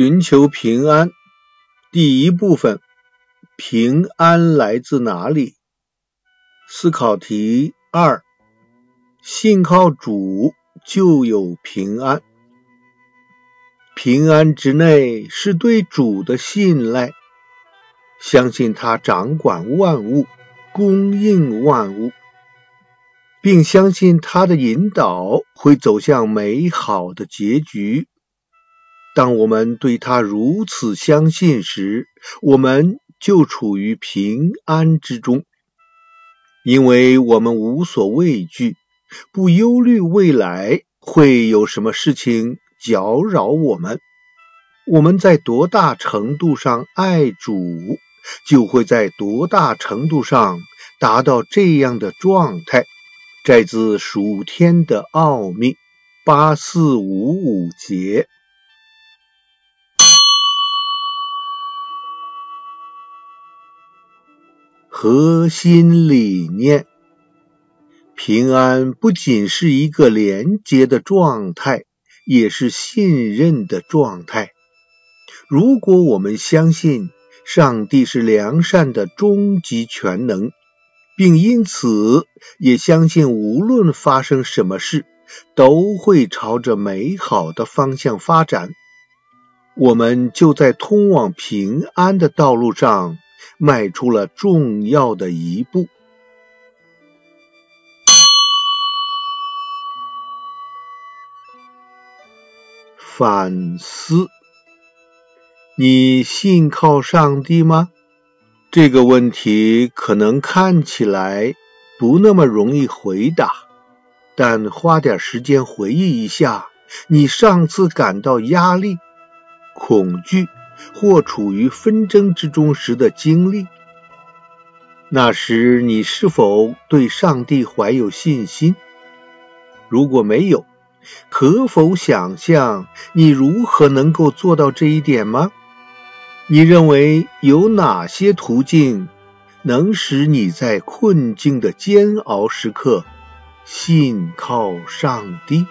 寻求平安，第一部分：平安来自哪里？思考题二：信靠主就有平安。平安之内是对主的信赖，相信他掌管万物，供应万物，并相信他的引导会走向美好的结局。当我们对他如此相信时，我们就处于平安之中，因为我们无所畏惧，不忧虑未来会有什么事情搅扰我们。我们在多大程度上爱主，就会在多大程度上达到这样的状态。摘自属天的奥秘，八四五五节。核心理念：平安不仅是一个连接的状态，也是信任的状态。如果我们相信上帝是良善的终极全能，并因此也相信无论发生什么事，都会朝着美好的方向发展，我们就在通往平安的道路上。迈出了重要的一步。反思：你信靠上帝吗？这个问题可能看起来不那么容易回答，但花点时间回忆一下，你上次感到压力、恐惧。或处于纷争之中时的经历，那时你是否对上帝怀有信心？如果没有，可否想象你如何能够做到这一点吗？你认为有哪些途径能使你在困境的煎熬时刻信靠上帝？